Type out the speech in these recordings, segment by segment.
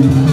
Hey!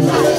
Hallelujah.